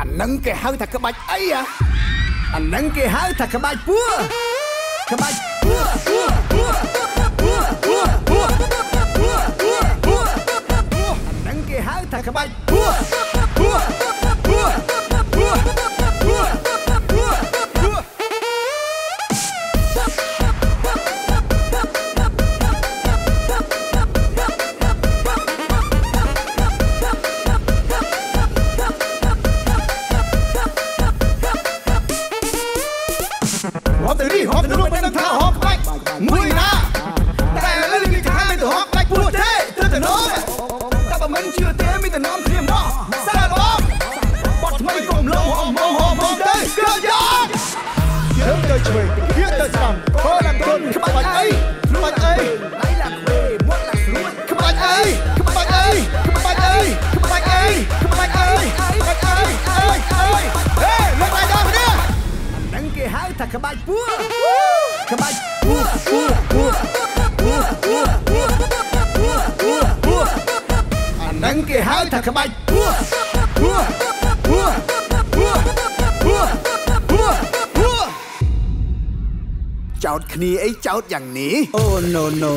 អានឹងគេហៅថាក្បាច់អីហ៎អានឹងគេហៅថាក្បាច់ពួរក្បាច់ពួរពួរពួរពួរពួរពួរពួរពួរពួរអានឹងគេហៅថាក្បាច់ នេះហប់ទៅនោះមិនដឹងថាហប់ក្បាច់មួយណាតែឥឡូវនេះថាមិនទៅហប់ក្បាច់ពោះទេទៅទៅនោះតែបើមិនជឿទេមានតែនាំព្រាមមកសាឡងបត់ថ្មីកុំលោហមហមហមទៅក្រយកយើងទៅឆ្វេងគៀកទៅស្ដាំខោឡើងទុនក្បាច់អីក្បាច់អីដៃឡាក់វេមាត់ឡាក់ស្រួតក្បាច់អីក្បាច់អីក្បាច់អីក្បាច់អីក្បាច់អីក្បាច់អីអីអីហេលោកអាយដល់គ្នាអានឹងគេហៅថាក្បាច់ពួរ ក្បាច់ពួរពួរពួរពួរពួរពួរពួរពួរពួរអានឹងគេហៅថាក្បាច់ពួរពួរពួរពួរពួរពួរពួរចោតគ្នាអីចោតយ៉ាងនេះអូ no no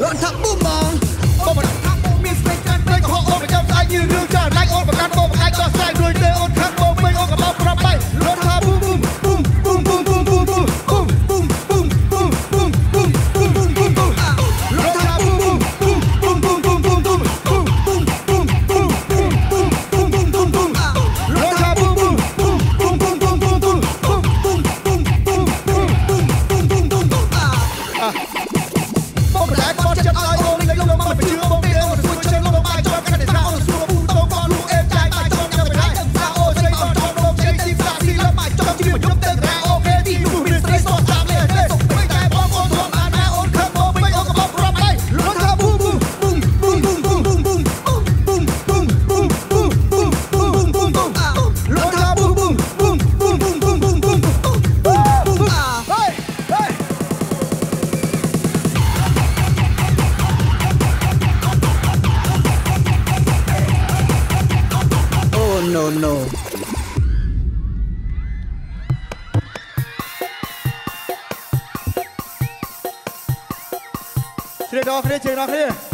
លោកថាប៊ូម៉ងអូមិនថាប៊ូមាន Bye. no, no. Clear it off here, clear it off here.